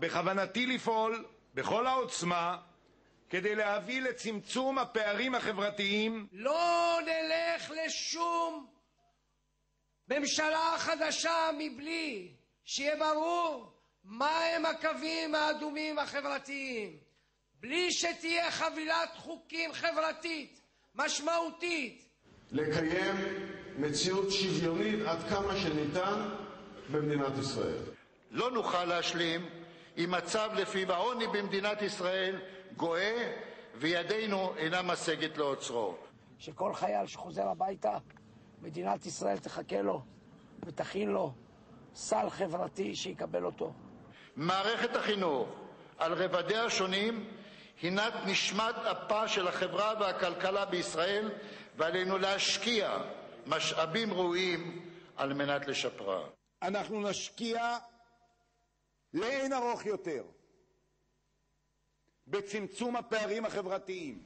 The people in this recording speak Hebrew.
בכוונתי לפעול בכל העוצמה כדי להביא לצמצום הפערים החברתיים. לא נלך לשום ממשלה חדשה מבלי שיהיה ברור מהם הקווים האדומים החברתיים. בלי שתהיה חבילת חוקים חברתית משמעותית. לקיים מציאות שוויונית עד כמה שניתן במדינת ישראל. לא נוכל להשלים עם מצב לפיו העוני במדינת ישראל גואה וידנו אינה משגת לעוצרו. שכל חייל שחוזר הביתה, מדינת ישראל תחכה לו ותכין לו סל חברתי שיקבל אותו. מערכת החינוך על רבדיה השונים הינה נשמת אפה של החברה והכלכלה בישראל ועלינו להשקיע משאבים ראויים על מנת לשפרה. אנחנו נשקיע לאין ארוך יותר בצמצום הפערים החברתיים,